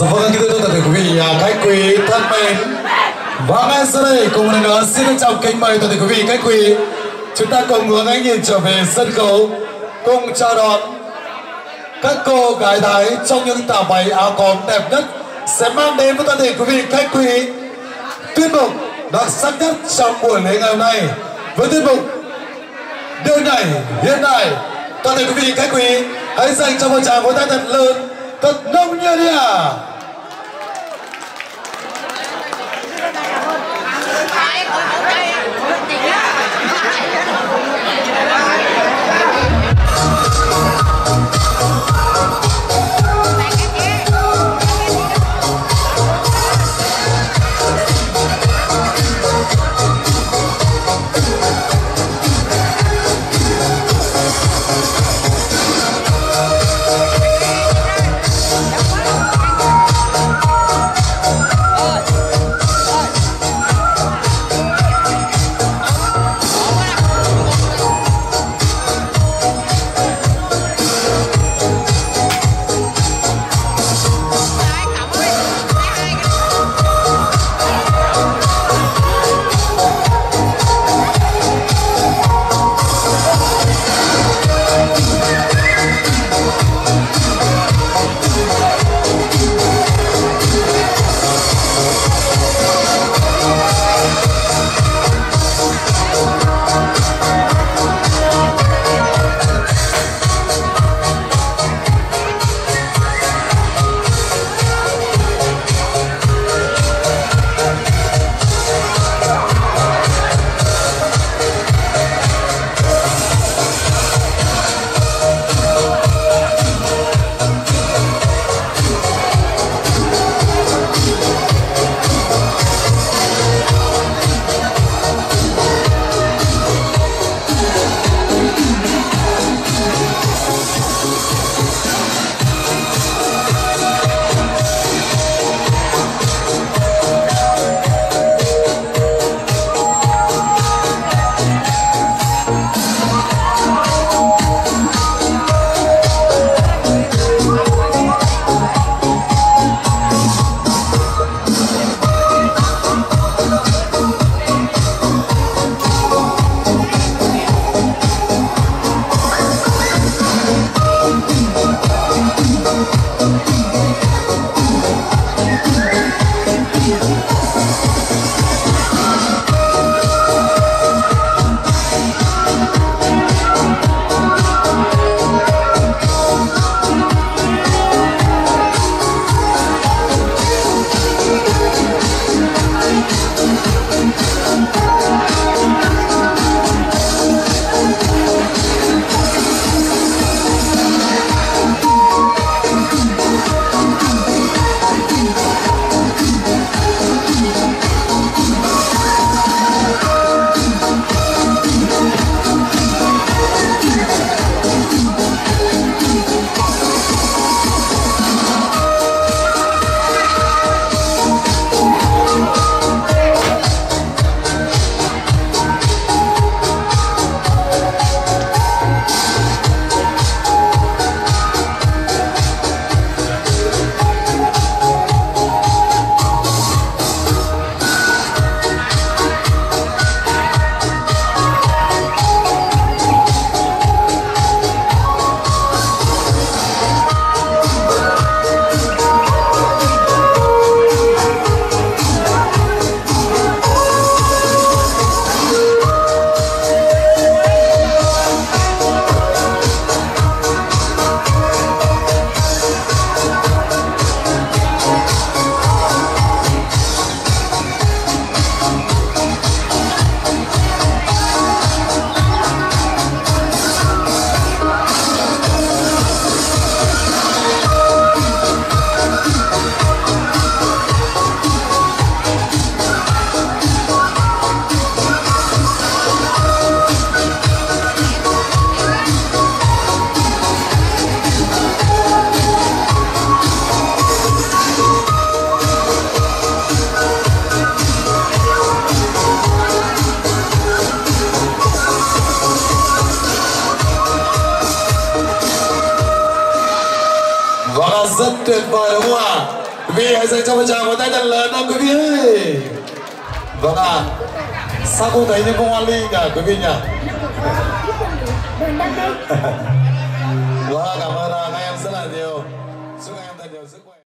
Dạ vâng, kính thưa tất cả quý vị à, khách quý thân mến. Và ngay sau đây cùng một lần nữa xin trân trọng kính mời toàn thể quý vị khách quý Chúng ta cùng hướng ánh nhìn trở về sân khấu Cùng chào đón các cô gái Thái trong những tà váy áo cóm đẹp nhất Sẽ mang đến với toàn thể quý vị khách quý Tuyên mục đặc sắc nhất trong buổi lễ ngày hôm nay. Với tuyên mục Đường này hiện đại Toàn thể quý vị khách quý Hãy dành cho một tràng vỗ tay thật lớn Thật nông nhiệt đi à rất tuyệt vời, đúng không ạ? Vì hãy dành cho một tràng một tay thật lớn nào quý vị ơi. Vâng ạ. À. sao không thấy những bông hoa ly nhỉ, quý vị nhỉ? Vâng cảm ơn ạ.